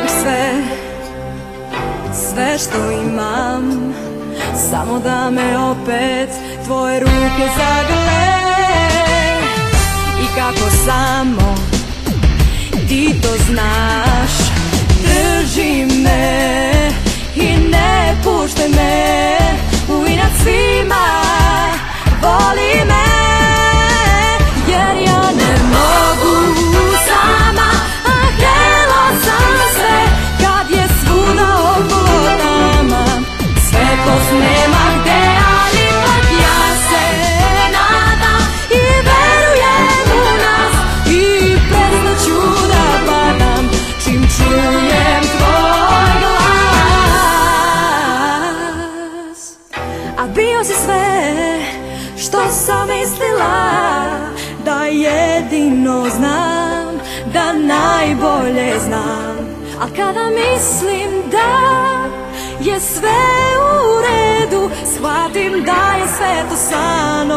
srce sve što imam Samo da me opet tvoje ruke zagle I kako samo ti to znaš Drži me i ne puštaj me U inat svima voli me. A si sve što sam mislila Da jedino znam, da najbolje znam. Al kada mislim da je sve u redu Shvatim da je sve to sam